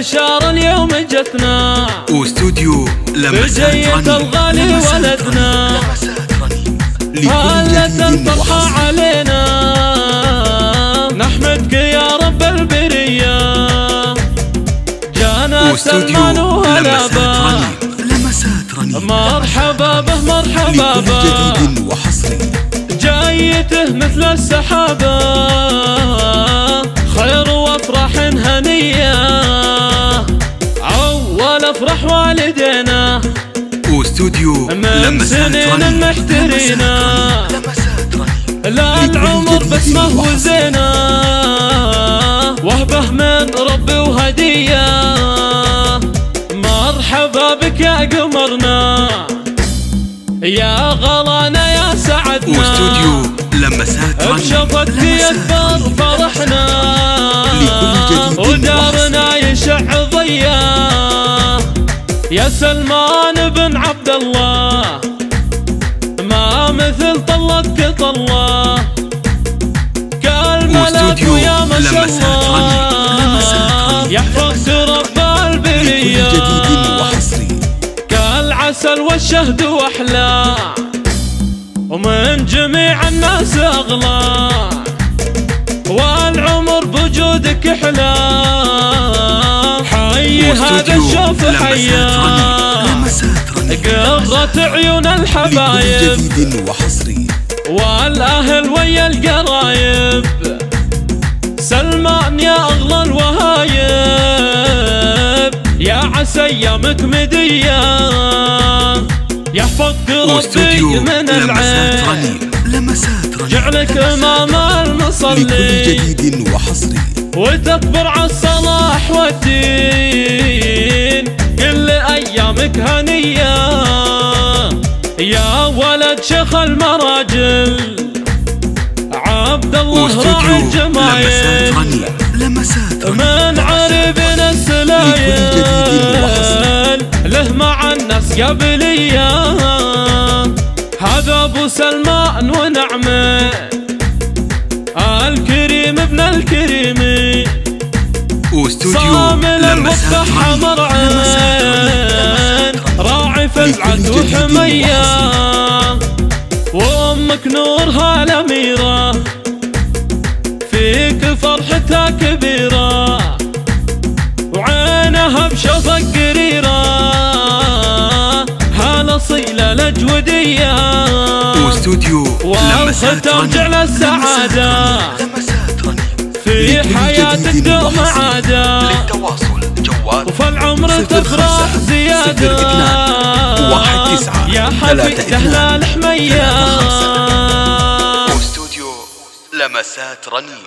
البشارة اليوم جتنا. واستوديو لمسات بجية الغالي ولدنا. هلت جديد الفرحة علينا. نحمدك يا رب البرية. جانا سلمان وهلا مرحبا به مرحبا به جديد وحصري. جايته مثل السحابة. افرح والدينا. واستوديو رنين محترينا. لا العمر وحصري. وزينة وهبه من ربي وهدية. مرحبا بك يا قمرنا. يا غلانا يا سعدنا. واستوديو يا سلمان بن عبد الله ما مثل طلتك طله كالملك واستوديو ويا ما شاء الله. يحفظك رب البرية. كالعسل والشهد وأحلى. ومن جميع الناس أغلى. والعمر بوجودك أحلى حي هذا الشوف حيا. قرة عيون لكل الحبايب جديد وحصري. والأهل ويا القرايب. سلمان يا أغلى الوهايب. يا عسى ايامك مدية. يحفظك ربي من العين. رنين لمسات رنين جعلك امام لكل المصلي جديد وحصري. وتكبر على الصلاح والدين. كل أيامك هنية. يا ولد شيخ المراجل. عبد الله راعي الجمايل. من عربنا جديد السلايل له مع الناس قبلية. هذا أبو سلمان ونعمة. الكريم ابن الكريم. واستوديو صامل رنين حمر عين راعي فزعة وحمية وأمك نورها الأميرة. فيك فرحتها كبيرة. وعينها بشفق قريرة. هالأصيلة الأجودية واستوديو لمسات لمسات رنين في حياتك دوم. عادة. وفي العمر تفرح زيادة. واحد تسعة. يا ثلاثة حبيب اثنان. دهلال حمية واستوديو لمسات رنين